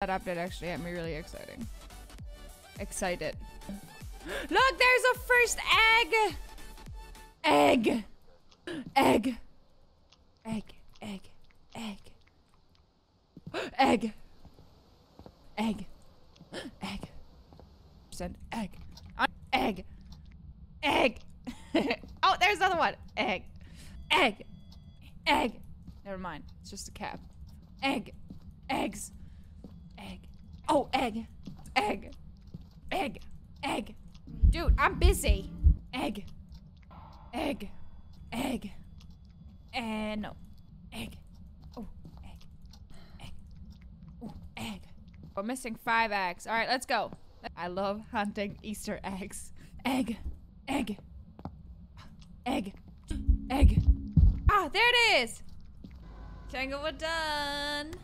That update actually had me really exciting. Excited. Look, there's a first egg! Egg! Egg! Egg, egg, egg. Egg! Egg. Egg. Percent egg. Egg. Egg. oh, there's another one. Egg. Egg. Egg. Never mind. It's just a cap. Egg. Eggs. Oh, egg. Egg. Egg. Egg. Dude, I'm busy. Egg. Egg. Egg. And no. Egg. Oh, egg. Egg. Oh, egg. We're missing five eggs. All right, let's go. I love hunting Easter eggs. Egg. Egg. Egg. Egg. Ah, there it is. Tango, we're done.